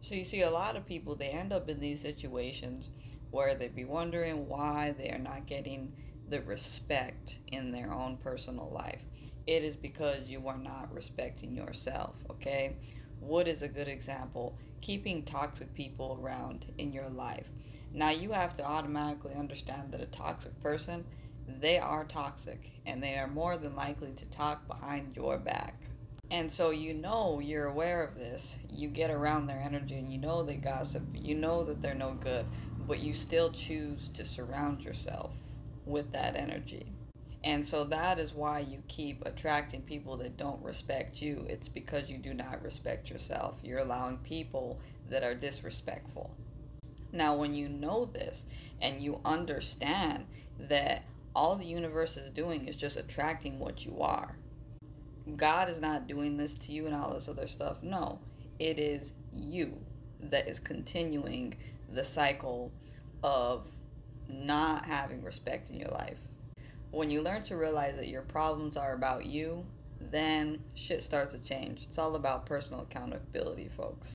So you see a lot of people they end up in these situations where they'd be wondering why they are not getting the respect in their own personal life. It is because you are not respecting yourself, okay? What is a good example? Keeping toxic people around in your life. Now you have to automatically understand that a toxic person, they are toxic and they are more than likely to talk behind your back. And so you know you're aware of this. You get around their energy and you know they gossip. You know that they're no good, but you still choose to surround yourself with that energy. And so that is why you keep attracting people that don't respect you. It's because you do not respect yourself. You're allowing people that are disrespectful. Now, when you know this and you understand that all the universe is doing is just attracting what you are, God is not doing this to you and all this other stuff. No, it is you that is continuing the cycle of not having respect in your life. When you learn to realize that your problems are about you, then shit starts to change. It's all about personal accountability, folks.